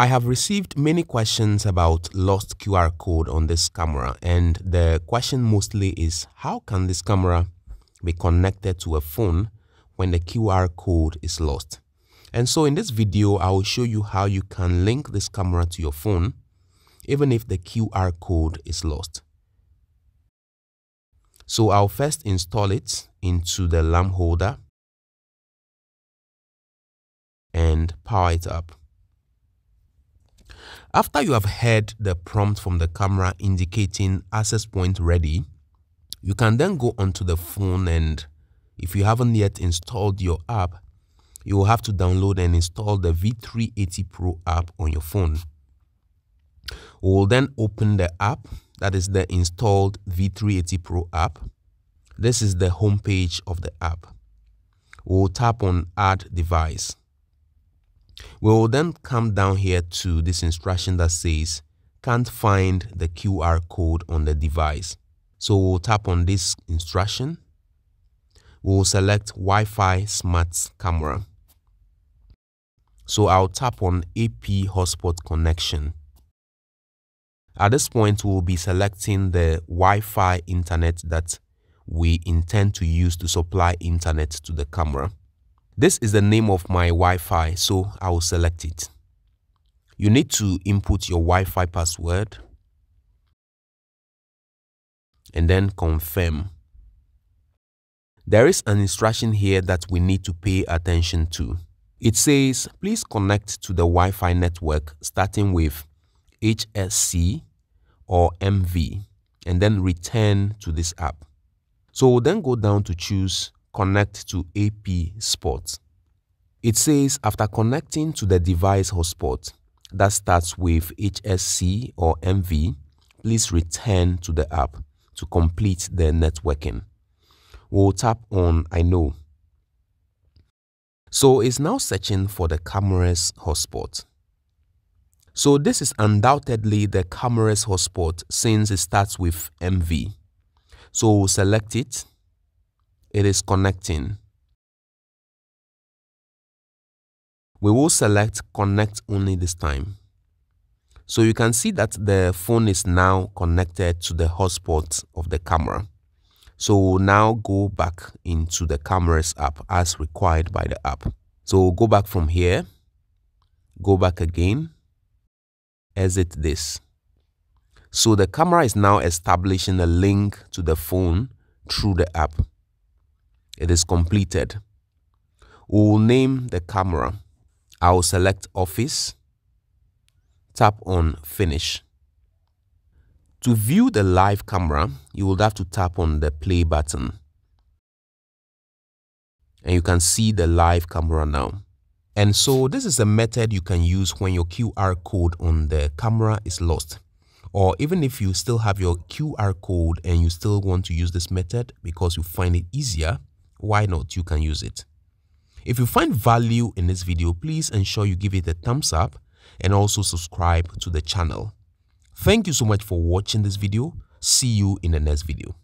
I have received many questions about lost QR code on this camera and the question mostly is how can this camera be connected to a phone when the QR code is lost? And so in this video, I will show you how you can link this camera to your phone even if the QR code is lost. So I'll first install it into the lamp holder and power it up. After you have heard the prompt from the camera indicating access point ready, you can then go onto the phone and if you haven't yet installed your app, you will have to download and install the V380 Pro app on your phone. We will then open the app, that is the installed V380 Pro app. This is the home page of the app. We will tap on Add Device. We will then come down here to this instruction that says can't find the QR code on the device. So we'll tap on this instruction. We'll select Wi-Fi Smart Camera. So I'll tap on AP Hotspot Connection. At this point, we'll be selecting the Wi-Fi internet that we intend to use to supply internet to the camera. This is the name of my Wi-Fi, so I will select it. You need to input your Wi-Fi password and then confirm. There is an instruction here that we need to pay attention to. It says, please connect to the Wi-Fi network starting with HSC or MV and then return to this app. So then go down to choose connect to AP Hotspot. It says after connecting to the device hotspot that starts with HSC or MV, please return to the app to complete the networking. We'll tap on I know. So it's now searching for the camera's hotspot. So this is undoubtedly the camera's hotspot since it starts with MV. So we'll select it. It is connecting. We will select connect only this time. So you can see that the phone is now connected to the hotspot of the camera. So we'll now go back into the cameras app as required by the app. So we'll go back from here, go back again, exit this. So the camera is now establishing a link to the phone through the app. It is completed. We will name the camera. I will select Office, tap on Finish. To view the live camera, you will have to tap on the play button. And you can see the live camera now. And so this is a method you can use when your QR code on the camera is lost. Or even if you still have your QR code and you still want to use this method because you find it easier, why not? You can use it. If you find value in this video, please ensure you give it a thumbs up and also subscribe to the channel. Thank you so much for watching this video. See you in the next video.